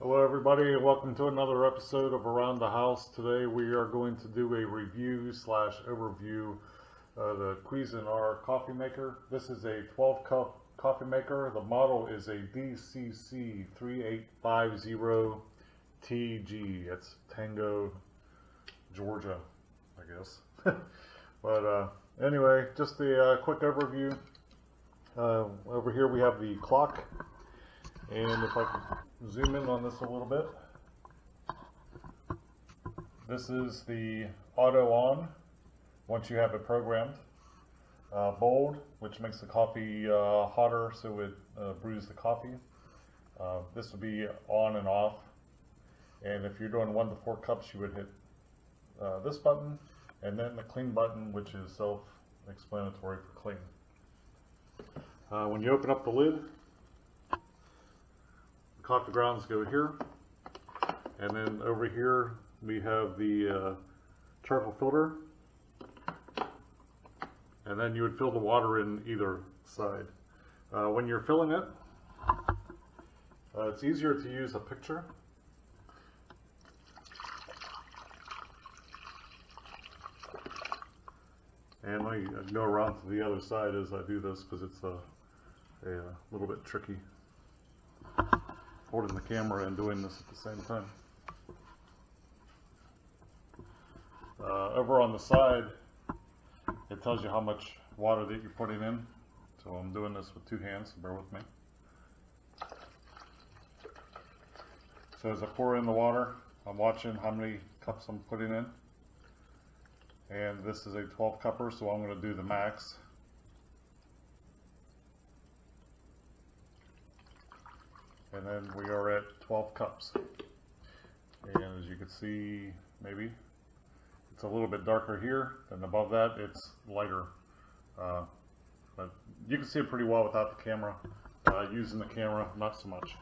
Hello everybody and welcome to another episode of Around the House. Today we are going to do a review slash overview of the Cuisinart coffee maker. This is a 12 cup coffee maker. The model is a DCC3850TG. It's Tango, Georgia, I guess. but uh, anyway, just a uh, quick overview. Uh, over here we have the clock and if I can zoom in on this a little bit. This is the auto on once you have it programmed. Uh, bold, which makes the coffee uh, hotter so it uh, brews the coffee. Uh, this would be on and off. And if you're doing one to four cups, you would hit uh, this button and then the clean button, which is self-explanatory for clean. Uh, when you open up the lid, coffee grounds go here. And then over here we have the uh, charcoal filter. And then you would fill the water in either side. Uh, when you're filling it, uh, it's easier to use a picture. And let me go around to the other side as I do this because it's a, a, a little bit tricky holding the camera and doing this at the same time. Uh, over on the side, it tells you how much water that you're putting in. So I'm doing this with two hands, so bear with me. So as I pour in the water, I'm watching how many cups I'm putting in. And this is a 12 cupper, so I'm going to do the max. And then we are at 12 cups. And as you can see, maybe it's a little bit darker here, and above that it's lighter. Uh, but you can see it pretty well without the camera. Uh, using the camera, not so much.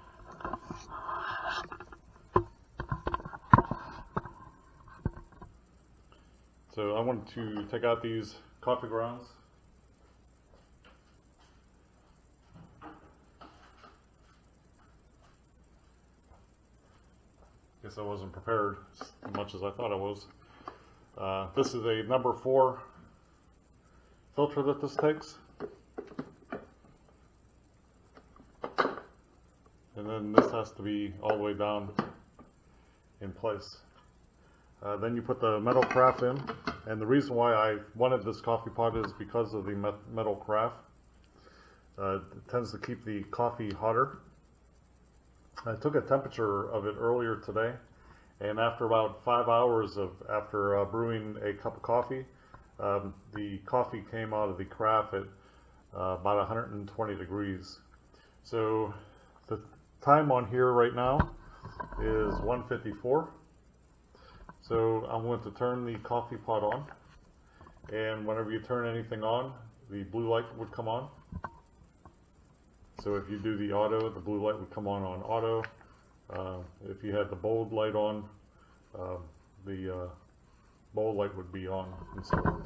So I wanted to take out these coffee grounds guess I wasn't prepared as much as I thought I was. Uh, this is a number four filter that this takes. And then this has to be all the way down in place. Uh, then you put the metal carafe in, and the reason why I wanted this coffee pot is because of the metal carafe. Uh, it tends to keep the coffee hotter. I took a temperature of it earlier today, and after about five hours of after uh, brewing a cup of coffee, um, the coffee came out of the carafe at uh, about 120 degrees. So the time on here right now is 154. So I'm going to turn the coffee pot on, and whenever you turn anything on, the blue light would come on. So if you do the auto, the blue light would come on on auto. Uh, if you had the bold light on, uh, the bold light would be on and so on.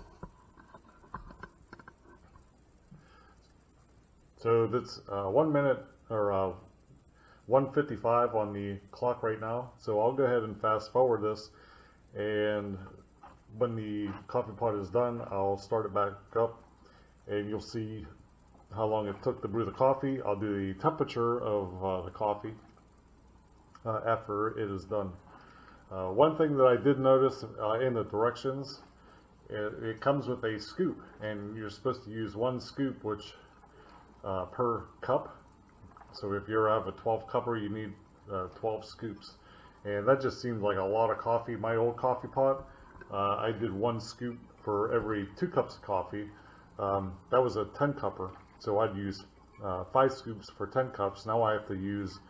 So that's uh, one minute or uh, 155 on the clock right now. So I'll go ahead and fast forward this and when the coffee pot is done, I'll start it back up and you'll see how long it took to brew the coffee. I'll do the temperature of uh, the coffee uh, after it is done. Uh, one thing that I did notice uh, in the directions, it, it, comes with a scoop, and you're supposed to use one scoop which uh, per cup. So if you have a 12 cupper, you need uh, 12 scoops. And that just seemed like a lot of coffee. My old coffee pot, I did one scoop for every two cups of coffee. Um, that was a 10 cupper. So I'd use uh, 5 scoops for 10 cups. Now I have to use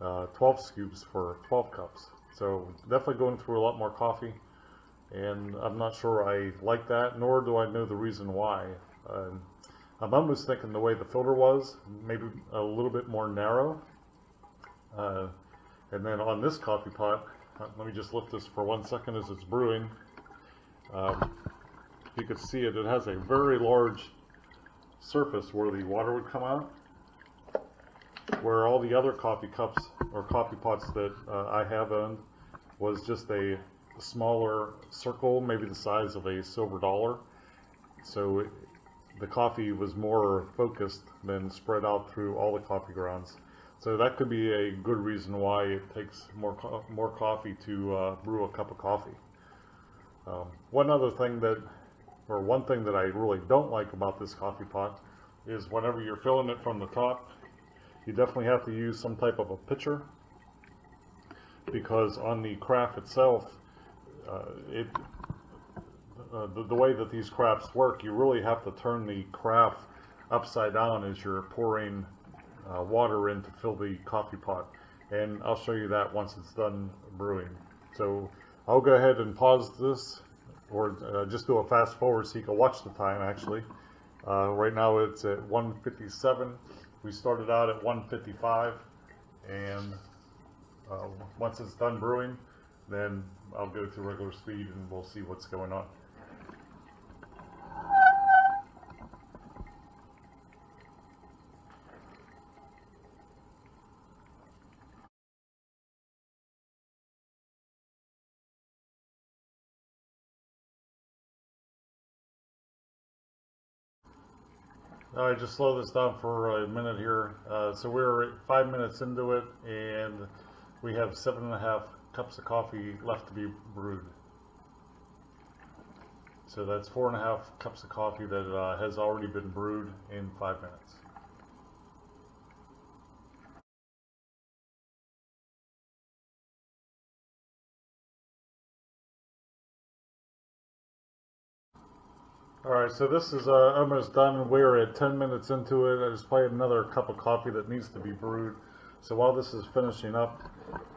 uh, 12 scoops for 12 cups. So definitely going through a lot more coffee. And I'm not sure I like that, nor do I know the reason why. Um, I'm almost thinking the way the filter was, maybe a little bit more narrow. Uh, and then on this coffee pot, uh, let me just lift this for one second as it's brewing. Um, you can see it, it has a very large surface where the water would come out. where all the other coffee cups or coffee pots that uh, I have owned was just a smaller circle, maybe the size of a silver dollar. So it, the coffee was more focused than spread out through all the coffee grounds. So that could be a good reason why it takes more co more coffee to uh, brew a cup of coffee. Um, one other thing that, or one thing that I really don't like about this coffee pot is whenever you're filling it from the top, you definitely have to use some type of a pitcher because on the carafe itself, uh, it uh, the, the, way that these carafes work, you really have to turn the carafe upside down as you're pouring uh, water in to fill the coffee pot. And I'll show you that once it's done brewing. So I'll go ahead and pause this or uh, just do a fast forward so you can watch the time actually. Uh, right now it's at 157. We started out at 155 and uh, once it's done brewing then I'll go to regular speed and we'll see what's going on. All right, just slow this down for a minute here. Uh, so we're five minutes into it, and we have seven and a half cups of coffee left to be brewed. So that's four and a half cups of coffee that uh, has already been brewed in five minutes. All right, so this is uh, almost done. We're at 10 minutes into it. I just played another cup of coffee that needs to be brewed. So while this is finishing up,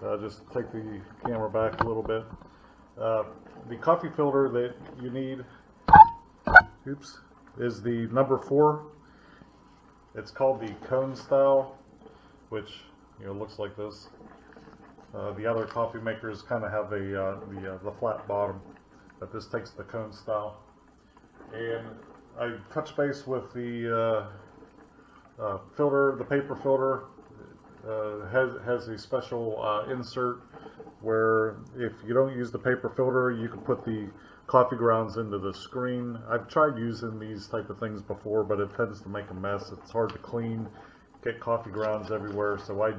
uh, just take the camera back a little bit. Uh, the coffee filter that you need, oops, is the number four. It's called the cone style, which you know looks like this. Uh, the other coffee makers kind of have a uh, the uh, the flat bottom, but this takes the cone style and I touched base with the uh, uh, filter, the paper filter uh, has, has a special uh, insert where if you don't use the paper filter, you can put the coffee grounds into the screen. I've tried using these type of things before, but it tends to make a mess. It's hard to clean, get coffee grounds everywhere, so I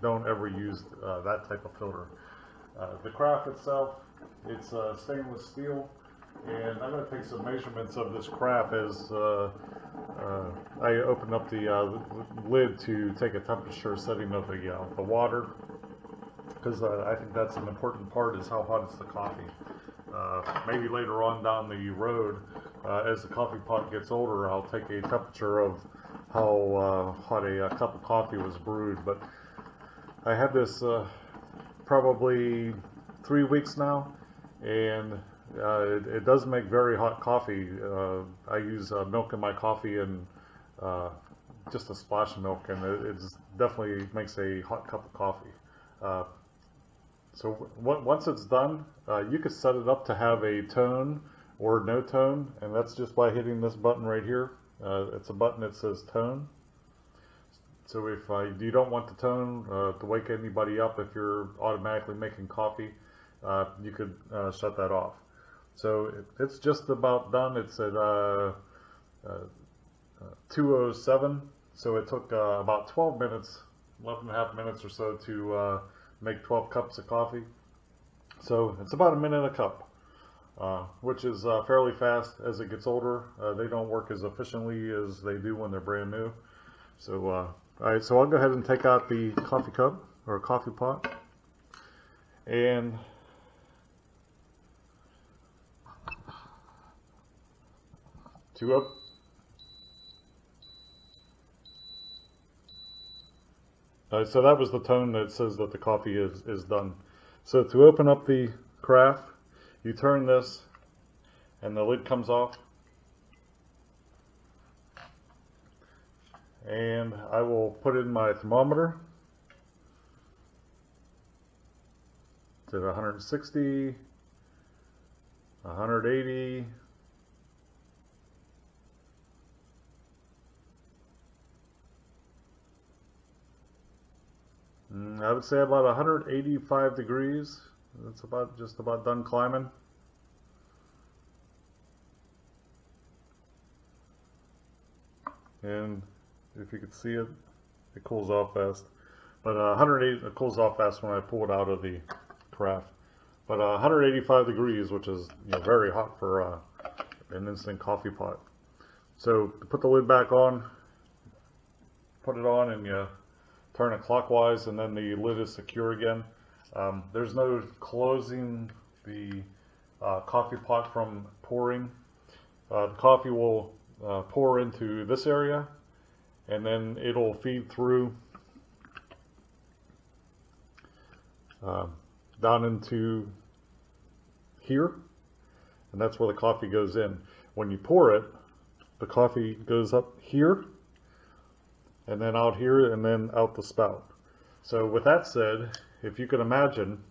don't ever use uh, that type of filter. Uh, the carafe itself, it's stainless steel and I'm going to take some measurements of this carafe as uh, uh, I open up the uh, lid to take a temperature setting of the, uh, the water because uh, I think that's an important part is how hot is the coffee. Uh, maybe later on down the road as the coffee pot gets older I'll take a temperature of how hot a, a, cup of coffee was brewed but I had this probably three weeks now and uh, it, it, does make very hot coffee. Uh, I use uh, milk in my coffee and uh, just a splash of milk, and it, definitely makes a hot cup of coffee. Uh, so once it's done, you could set it up to have a tone or no tone, and that's just by hitting this button right here. it's a button that says tone. So if you don't want the tone to wake anybody up if you're automatically making coffee, you could shut that off. So it, it's just about done. It's at uh, uh, 207. So it took uh, about 12 minutes, 11 and a half minutes or so to uh, make 12 cups of coffee. So it's about a minute a cup, uh, which is uh, fairly fast as it gets older. they don't work as efficiently as they do when they're brand new. So, all right, so I'll go ahead and take out the coffee cup or coffee pot. And Two up. So that was the tone that says that the coffee is, is done. So to open up the carafe, you turn this and the lid comes off. And I will put in my thermometer to 160, 180, I would say about 185 degrees. That's about just about done climbing. And if you could see it, it cools off fast. But uh, 108, it cools off fast when I pull it out of the carafe. But uh, 185 degrees, which is you know, very hot for uh, an instant coffee pot. So put the lid back on, put it on and you turn it clockwise and then the lid is secure again. Um, there's no closing the uh, coffee pot from pouring. Uh, the coffee will uh, pour into this area and then it'll feed through uh, down into here and that's where the coffee goes in. When you pour it, the coffee goes up here and then out here and then out the spout. So with that said, if you can imagine,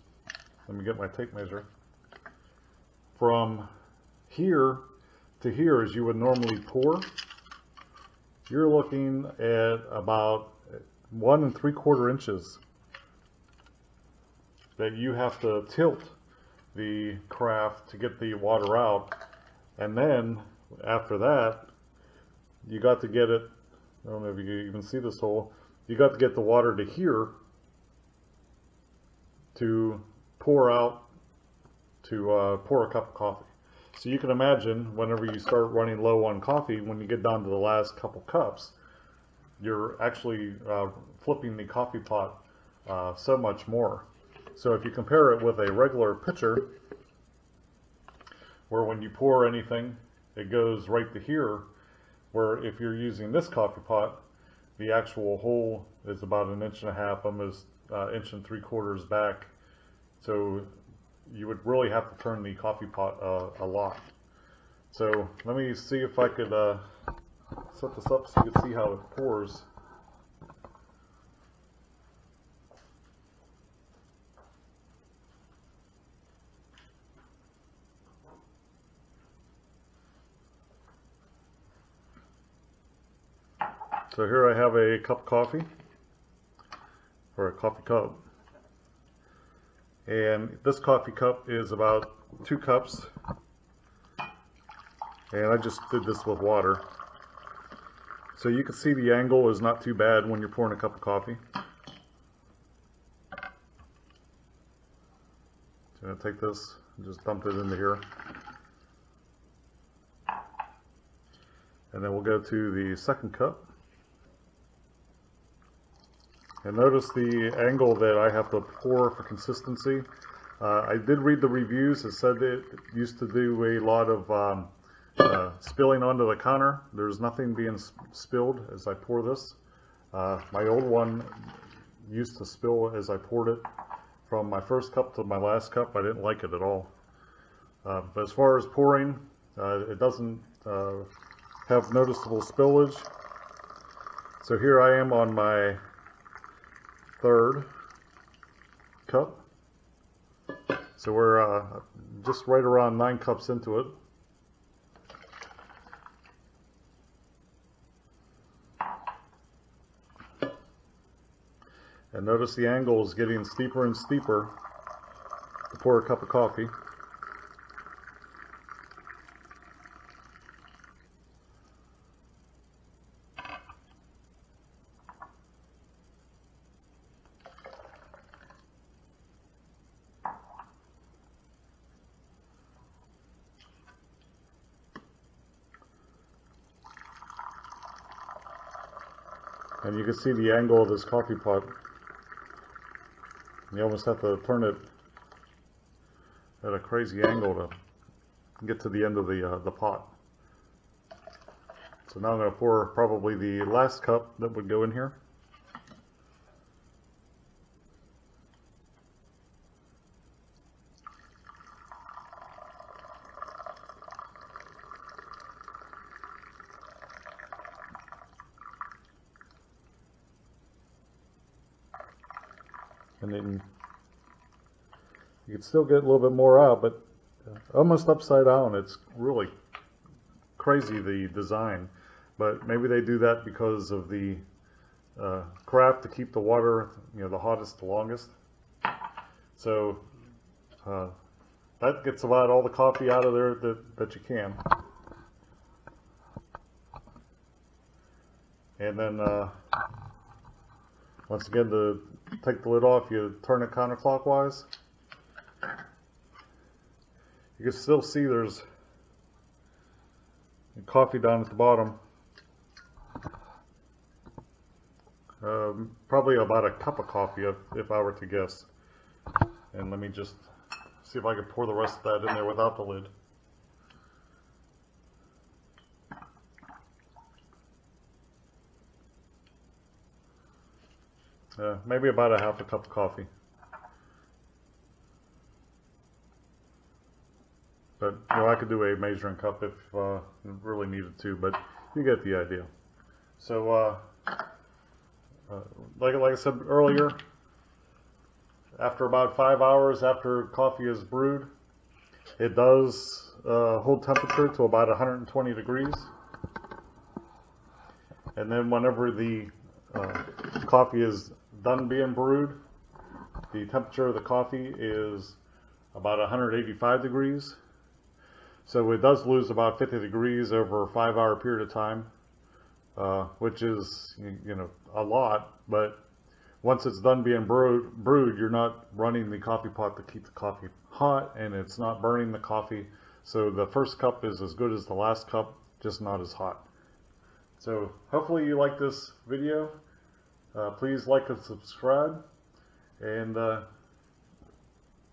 let me get my tape measure, from here to here as you would normally pour, you're looking at about one and three quarter inches that you have to tilt the carafe to get the water out. And then after that, you got to get it, I don't know if you even see this hole, you got to get the water to here to pour out, to uh, pour a cup of coffee. So you can imagine whenever you start running low on coffee, when you get down to the last couple cups, you're actually uh, flipping the coffee pot uh, so much more. So if you compare it with a regular pitcher, where when you pour anything, it goes right to here, where if you're using this coffee pot, the actual hole is about an inch and a half, almost uh, inch and three quarters back. So you would really have to turn the coffee pot uh, a lot. So let me see if I could uh, set this up so you can see how it pours. So here I have a cup of coffee, or a coffee cup. And this coffee cup is about two cups. And I just did this with water. So you can see the angle is not too bad when you're pouring a cup of coffee. So I'm going to take this and just dump it into here. And then we'll go to the second cup. And notice the angle that I have to pour for consistency. Uh, I did read the reviews. It said it used to do a lot of um, uh, spilling onto the counter. There's nothing being spilled as I pour this. Uh, my old one used to spill as I poured it from my first cup to my last cup. I didn't like it at all. Uh, but as far as pouring, uh, it doesn't uh, have noticeable spillage. So here I am on my third cup. So we're uh, just right around nine cups into it. And notice the angle is getting steeper and steeper to pour a cup of coffee. You can see the angle of this coffee pot. You almost have to turn it at a crazy angle to get to the end of the, uh, the pot. So now I'm going to pour probably the last cup that would go in here. and then can still get a little bit more out, but almost upside down. It's really crazy the design, but maybe they do that because of the uh, carafe to keep the water, you know, the hottest the longest. So uh, that gets about all the coffee out of there that, that you can. And then uh, once again, to take the lid off, you turn it counterclockwise. You can still see there's coffee down at the bottom. Um, probably about a cup of coffee if, if I were to guess. And let me just see if I can pour the rest of that in there without the lid. Uh, maybe about a half a cup of coffee. But you know, I could do a measuring cup if uh, really needed to, but you get the idea. So, uh, uh, like like I said earlier, after about five hours after coffee is brewed, it does uh, hold temperature to about 120 degrees. And then whenever the uh, coffee is done being brewed, the temperature of the coffee is about 185 degrees. So it does lose about 50 degrees over a five hour period of time, uh, which is, you know, a lot, but once it's done being brewed, brewed, you're not running the coffee pot to keep the coffee hot and it's not burning the coffee. So the first cup is as good as the last cup, just not as hot. So hopefully you like this video. Uh, please like and subscribe. And uh,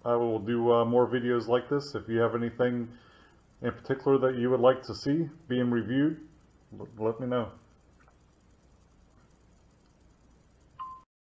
I will do uh, more videos like this. If you have anything in particular that you would like to see being reviewed, let me know.